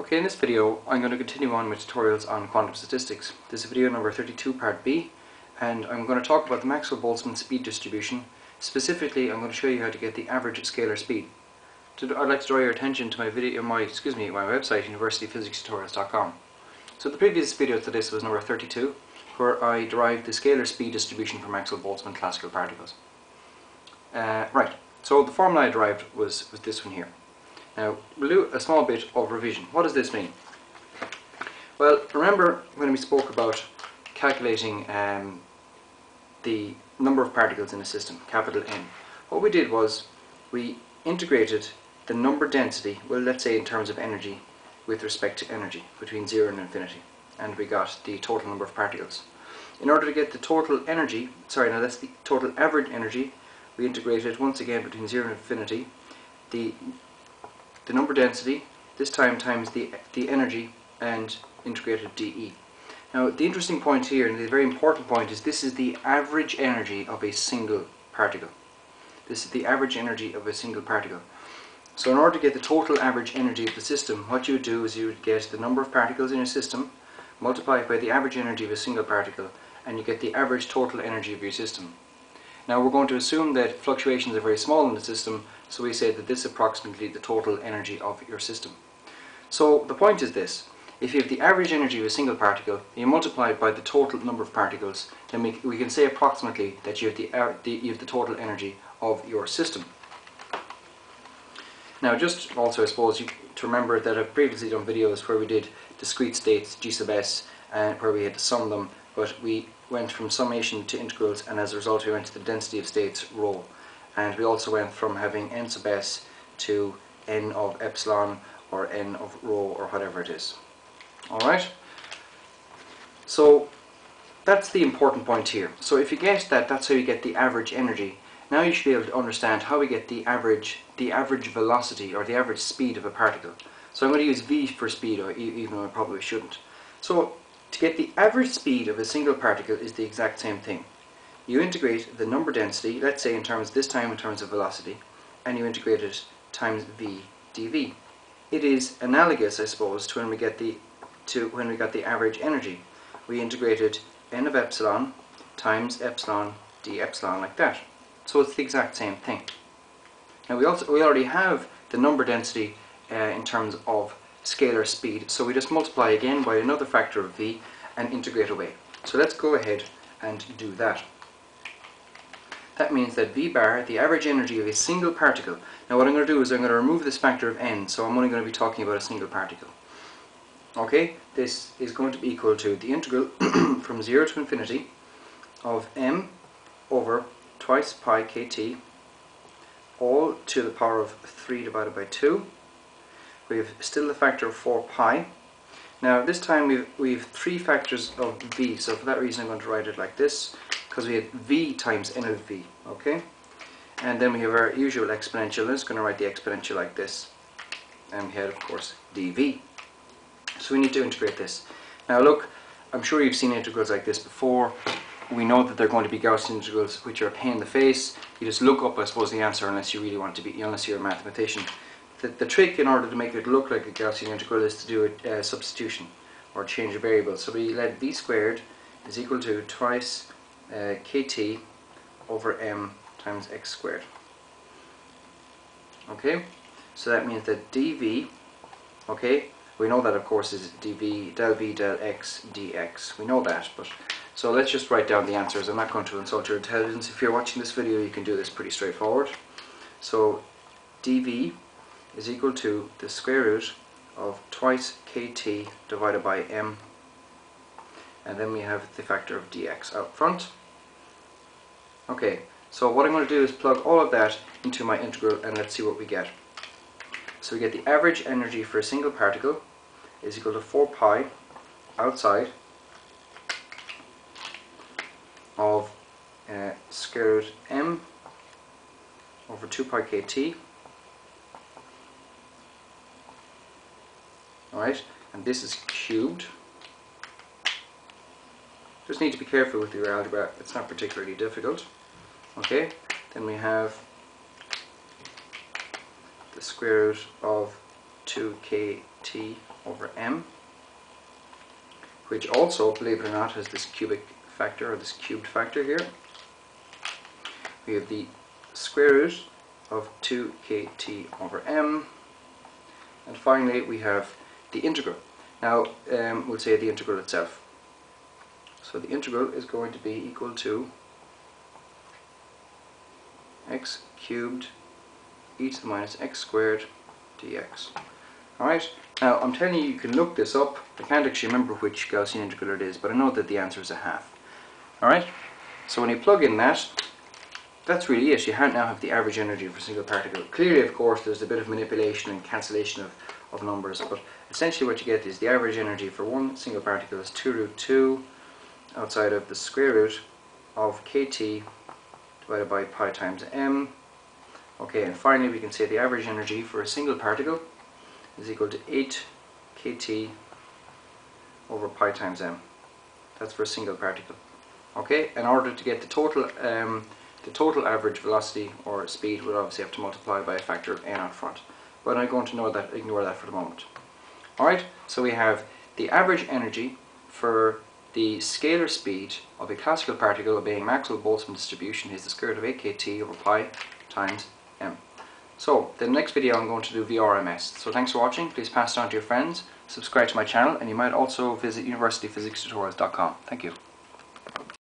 Okay, in this video I'm going to continue on with tutorials on quantum statistics. This is video number 32 part B and I'm going to talk about the Maxwell-Boltzmann speed distribution. Specifically I'm going to show you how to get the average scalar speed. I'd like to draw your attention to my video, my excuse me, my website universityphysicstutorials.com. So the previous video to this was number 32 where I derived the scalar speed distribution for Maxwell-Boltzmann classical particles. Uh, right, so the formula I derived was, was this one here. Now, we'll do a small bit of revision. What does this mean? Well, remember when we spoke about calculating um, the number of particles in a system, capital N. What we did was we integrated the number density, well let's say in terms of energy, with respect to energy, between 0 and infinity. And we got the total number of particles. In order to get the total energy, sorry now that's the total average energy, we integrated once again between 0 and infinity the the number density, this time times the, the energy, and integrated dE. Now the interesting point here, and the very important point, is this is the average energy of a single particle. This is the average energy of a single particle. So in order to get the total average energy of the system, what you would do is you would get the number of particles in your system, multiply it by the average energy of a single particle, and you get the average total energy of your system. Now we're going to assume that fluctuations are very small in the system, so we say that this is approximately the total energy of your system. So the point is this, if you have the average energy of a single particle, you multiply it by the total number of particles, then we, we can say approximately that you have the, uh, the, you have the total energy of your system. Now just also I suppose you, to remember that I've previously done videos where we did discrete states, G sub s, and where we had to sum them, but we went from summation to integrals and as a result we went to the density of states rho and we also went from having n sub s to n of epsilon or n of rho or whatever it is. Alright? So that's the important point here. So if you get that, that's how you get the average energy. Now you should be able to understand how we get the average, the average velocity or the average speed of a particle. So I'm going to use v for speed, uh, even though I probably shouldn't. So to get the average speed of a single particle is the exact same thing. You integrate the number density, let's say in terms, this time in terms of velocity, and you integrate it times v dv. It is analogous, I suppose, to when we get the to when we got the average energy. We integrated n of epsilon times epsilon d epsilon like that. So it's the exact same thing. Now we also we already have the number density uh, in terms of scalar speed. So we just multiply again by another factor of v and integrate away. So let's go ahead and do that. That means that v bar, the average energy of a single particle. Now what I'm going to do is I'm going to remove this factor of n, so I'm only going to be talking about a single particle. Okay, this is going to be equal to the integral from 0 to infinity of m over twice pi kt all to the power of 3 divided by 2 we have still the factor of 4 pi. Now this time we've, we've three factors of v, so for that reason I'm going to write it like this, because we have v times n of v, okay? And then we have our usual exponential, I'm going to write the exponential like this. And we had, of course, dv. So we need to integrate this. Now look, I'm sure you've seen integrals like this before. We know that they're going to be Gaussian integrals, which are a pain in the face. You just look up, I suppose, the answer unless you really want to be, unless you're a mathematician. The, the trick in order to make it look like a Gaussian integral is to do a substitution or change a variable. So we let v squared is equal to twice uh, kt over m times x squared. Okay, so that means that dv, okay, we know that of course is dv del v del x dx. We know that, but so let's just write down the answers. I'm not going to insult your intelligence. If you're watching this video, you can do this pretty straightforward. So dv is equal to the square root of twice kt divided by m and then we have the factor of dx out front. Okay, so what I'm going to do is plug all of that into my integral and let's see what we get. So we get the average energy for a single particle is equal to 4 pi outside of uh, square root m over 2 pi kt Alright, and this is cubed. Just need to be careful with your algebra, it's not particularly difficult. Okay, then we have the square root of 2k kt over m, which also, believe it or not, has this cubic factor or this cubed factor here. We have the square root of 2kt over m, and finally we have the integral. Now um, we'll say the integral itself. So the integral is going to be equal to x cubed e to the minus x squared dx. Alright, now I'm telling you you can look this up. I can't actually remember which Gaussian integral it is, but I know that the answer is a half. Alright, so when you plug in that, that's really it. You now have the average energy for a single particle. Clearly, of course, there's a bit of manipulation and cancellation of, of numbers, but essentially what you get is the average energy for one single particle is 2 root 2 outside of the square root of kt divided by pi times m. Okay, and finally we can say the average energy for a single particle is equal to 8 kt over pi times m. That's for a single particle. Okay, in order to get the total um, the total average velocity or speed we'll obviously have to multiply by a factor of n out front. But I'm going to know that, ignore that for the moment. Alright, so we have the average energy for the scalar speed of a classical particle obeying Maxwell-Boltzmann distribution is the square root of 8 kt over pi times m. So, the next video I'm going to do VRMS. So thanks for watching, please pass it on to your friends, subscribe to my channel, and you might also visit universityphysicstutorials.com. Thank you.